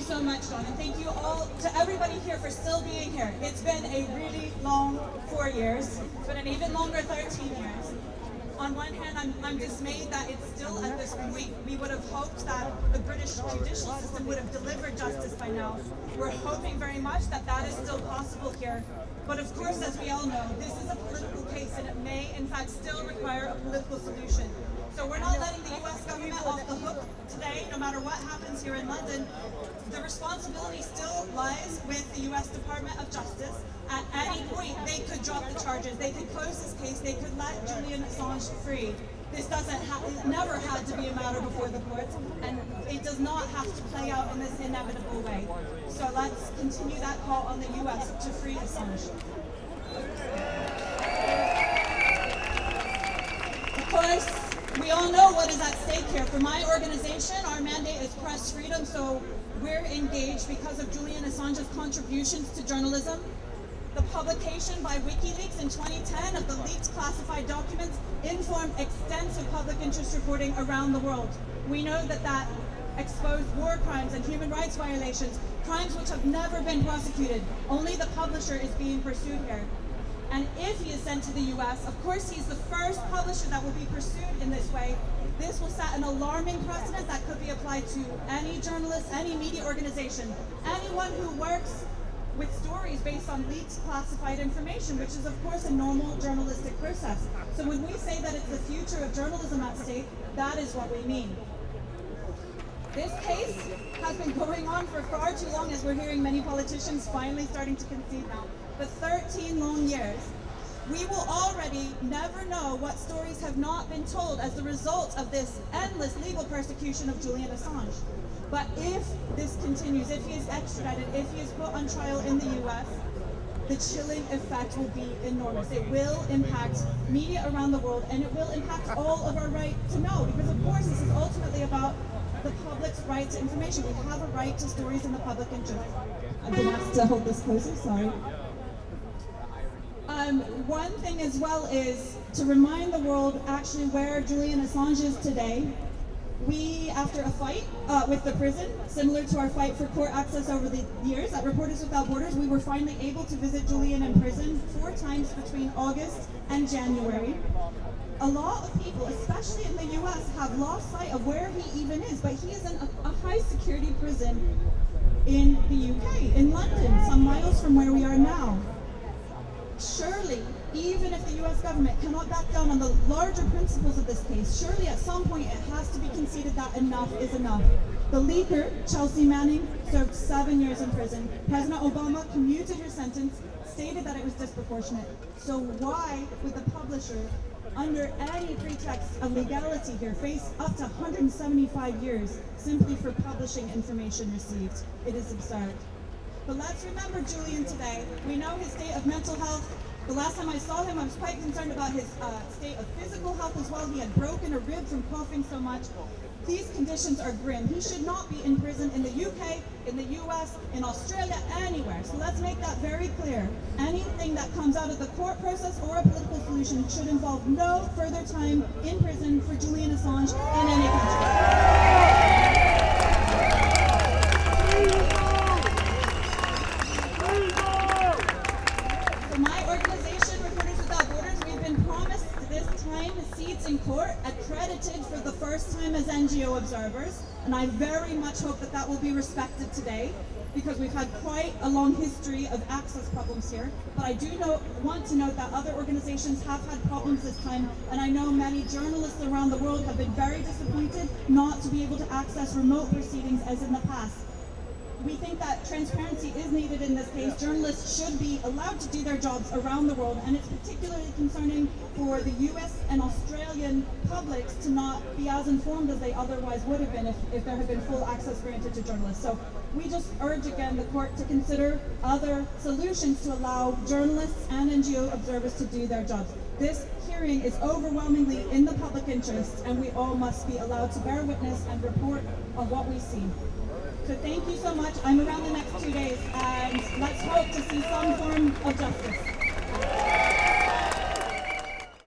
you so much, John, and thank you all to everybody here for still being here. It's been a really long four years, but an even longer 13 years. On one hand, I'm, I'm dismayed that it's still at this point. We would have hoped that the British judicial system would have delivered justice by now. We're hoping very much that that is still possible here. But of course, as we all know, this is a political case and it may, in fact, still require a political solution. So we're not letting the US government off the hook today, no matter what happens here in London. The responsibility still lies with the US Department of Justice. At any point, they could drop the charges, they could close this case, they could let Julian Assange free. This doesn't have, never had to be a matter before the courts, and it does not have to play out in this inevitable way. So let's continue that call on the US to free Assange. Of course, we all know what is at stake here. For my organization, our mandate is press freedom, so we're engaged because of Julian Assange's contributions to journalism. The publication by WikiLeaks in 2010 of the leaked classified documents informed extensive public interest reporting around the world. We know that that exposed war crimes and human rights violations, crimes which have never been prosecuted. Only the publisher is being pursued here. And if he is sent to the US, of course he's the first publisher that will be pursued in this way. This will set an alarming precedent that could be applied to any journalist, any media organization, anyone who works with stories based on leaked classified information, which is of course a normal journalistic process. So when we say that it's the future of journalism at stake, that is what we mean. This case has been going on for far too long as we're hearing many politicians finally starting to concede now for 13 long years, we will already never know what stories have not been told as the result of this endless legal persecution of Julian Assange. But if this continues, if he is extradited, if he is put on trial in the US, the chilling effect will be enormous. It will impact media around the world and it will impact all of our right to know because of course this is ultimately about the public's right to information. We have a right to stories in the public interest. I'm going to have to hold this closer, sorry. Um, one thing as well is to remind the world actually where Julian Assange is today. We, after a fight uh, with the prison, similar to our fight for court access over the years at Reporters Without Borders, we were finally able to visit Julian in prison four times between August and January. A lot of people, especially in the US, have lost sight of where he even is, but he is in a, a high security prison in the UK, in London, some miles from where we are now surely, even if the US government cannot back down on the larger principles of this case, surely at some point it has to be conceded that enough is enough. The leaker, Chelsea Manning, served seven years in prison. President Obama commuted her sentence, stated that it was disproportionate. So why would the publisher, under any pretext of legality here, face up to 175 years simply for publishing information received? It is absurd. But let's remember Julian today. We know his state of mental health. The last time I saw him, I was quite concerned about his uh, state of physical health as well. He had broken a rib from coughing so much. These conditions are grim. He should not be in prison in the UK, in the US, in Australia, anywhere. So let's make that very clear. Anything that comes out of the court process or a political solution should involve no further time in prison for Julian Assange in any country. in court accredited for the first time as NGO observers, and I very much hope that that will be respected today because we've had quite a long history of access problems here. But I do know, want to note that other organizations have had problems this time, and I know many journalists around the world have been very disappointed not to be able to access remote proceedings as in the past we think that transparency is needed in this case. Journalists should be allowed to do their jobs around the world, and it's particularly concerning for the US and Australian publics to not be as informed as they otherwise would have been if, if there had been full access granted to journalists. So we just urge again the court to consider other solutions to allow journalists and NGO observers to do their jobs. This hearing is overwhelmingly in the public interest, and we all must be allowed to bear witness and report on what we see. So thank you so much. I'm around the next two days, and let's hope to see some form of justice.